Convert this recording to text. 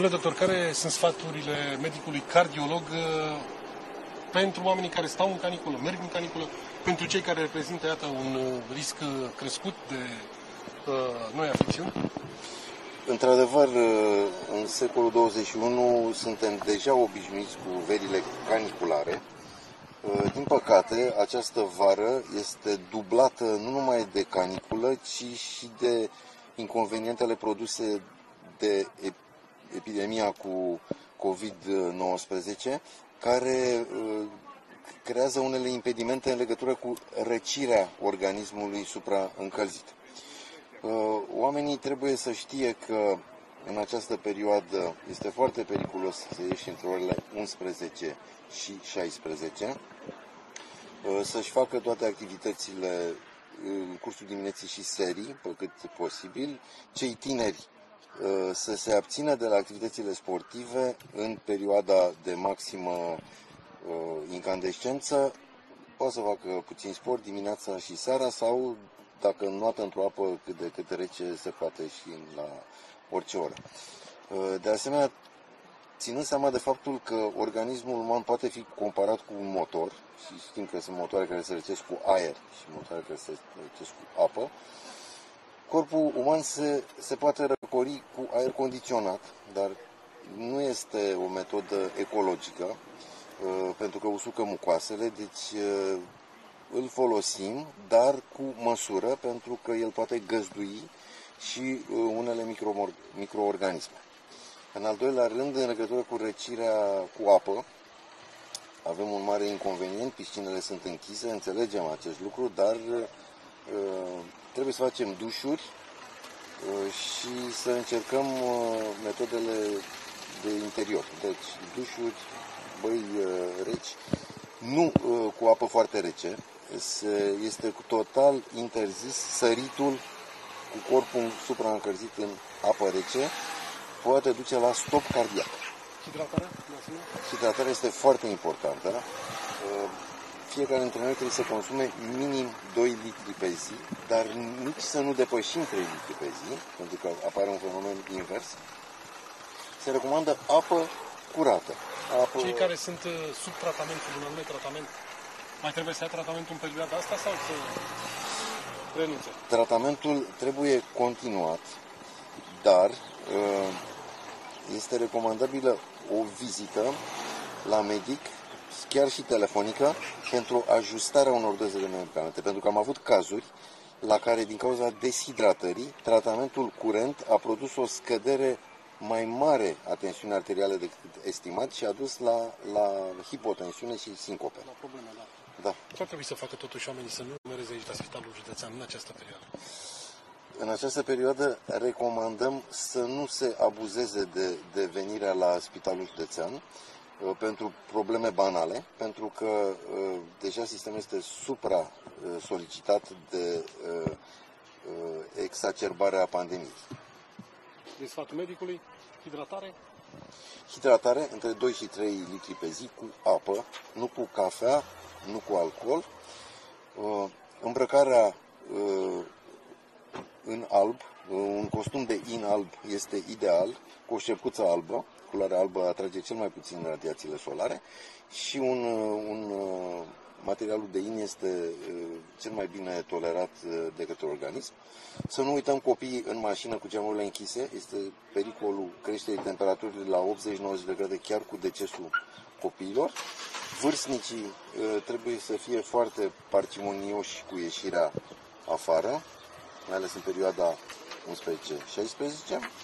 Domnule doctor, care sunt sfaturile medicului cardiolog uh, pentru oamenii care stau în caniculă, merg în caniculă, pentru cei care reprezintă, iată, un uh, risc uh, crescut de uh, noi afecțiuni? Într-adevăr, în secolul 21 suntem deja obișnuiți cu verile caniculare. Din păcate, această vară este dublată nu numai de caniculă, ci și de inconvenientele produse de epidemia cu COVID-19, care uh, creează unele impedimente în legătură cu răcirea organismului supraîncălzit. Uh, oamenii trebuie să știe că în această perioadă este foarte periculos să ieși între orele 11 și 16, uh, să-și facă toate activitățile în cursul dimineții și serii, pe cât posibil. Cei tineri Uh, să se abțină de la activitățile sportive în perioada de maximă uh, incandescență. Poate să facă puțin sport dimineața și seara sau, dacă nuată într-o apă cât de cât rece, se poate și la orice oră. Uh, de asemenea, ținând seama de faptul că organismul uman poate fi comparat cu un motor, și știm că sunt motoare care se răcesc cu aer și motoare care se răcesc cu apă, Corpul uman se, se poate răcori cu aer condiționat, dar nu este o metodă ecologică, uh, pentru că usucă mucoasele, deci uh, îl folosim, dar cu măsură, pentru că el poate găzdui și uh, unele micro, microorganisme. În al doilea rând, în legătură cu răcirea cu apă, avem un mare inconvenient, piscinele sunt închise, înțelegem acest lucru, dar trebuie să facem dușuri uh, și să încercăm uh, metodele de interior. Deci, dușuri, băi uh, reci, nu cu apă foarte rece. Este cu total interzis săritul cu corpul supraîncălzit în apă rece. Poate duce la stop cardiac. Hidratarea? Hidratarea este foarte importantă fiecare dintre noi trebuie să consume minim 2 litri pe zi, dar nici să nu depășim 3 litri pe zi, pentru că apare un fenomen invers. Se recomandă apă curată. Apă... Cei care sunt uh, sub tratamentul, un anume tratament, mai trebuie să ia tratamentul în perioada asta sau să renunțe? Tratamentul trebuie continuat, dar uh, este recomandabilă o vizită la medic chiar și telefonică, pentru ajustarea unor doze de medicamente. Pentru că am avut cazuri la care, din cauza deshidratării, tratamentul curent a produs o scădere mai mare a tensiunii arteriale decât estimat și a dus la, la hipotensiune și sincope. La probleme, da. Da. Ce ar trebui să facă totuși oamenii să nu mereze aici la Spitalul Județean în această perioadă? În această perioadă recomandăm să nu se abuzeze de, de venirea la Spitalul Județean, Uh, pentru probleme banale, pentru că uh, deja sistemul este supra-solicitat de uh, exacerbarea pandemiei. De sfatul medicului, hidratare? Hidratare între 2 și 3 litri pe zi cu apă, nu cu cafea, nu cu alcool. Îmbrăcarea în alb, un costum de in alb este ideal, cu o șerpuță albă, culoarea albă atrage cel mai puțin radiațiile solare și un, un materialul de in este cel mai bine tolerat de către organism. Să nu uităm copiii în mașină cu geamurile închise, este pericolul creșterii temperaturii la 80-90 de grade chiar cu decesul copiilor. Vârstnicii trebuie să fie foarte parcimonioși cu ieșirea afară, mai ales în perioada 11-16